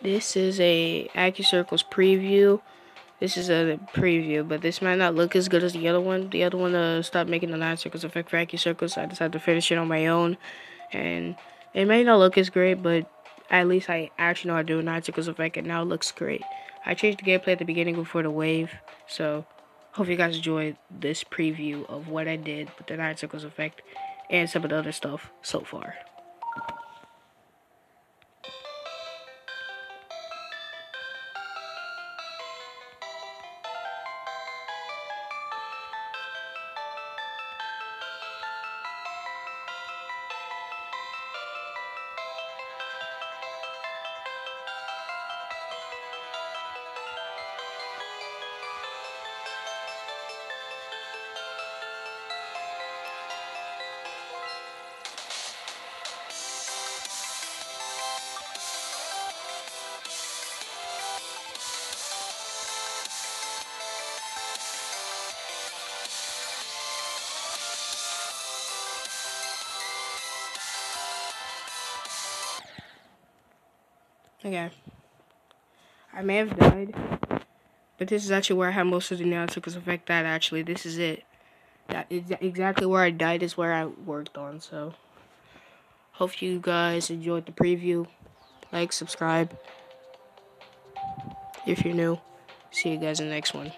This is a Acu circles preview. This is a preview, but this might not look as good as the other one. The other one uh, stopped making the 9 circles effect for Acu circles, so I decided to finish it on my own. And it may not look as great, but at least I actually know how to do a 9 circles effect, and now it looks great. I changed the gameplay at the beginning before the wave, so hope you guys enjoyed this preview of what I did with the 9 circles effect and some of the other stuff so far. Okay. I may have died, but this is actually where I have most of the Neoticus effect. That actually, this is it. That is exactly where I died is where I worked on. So, hope you guys enjoyed the preview. Like, subscribe if you're new. See you guys in the next one.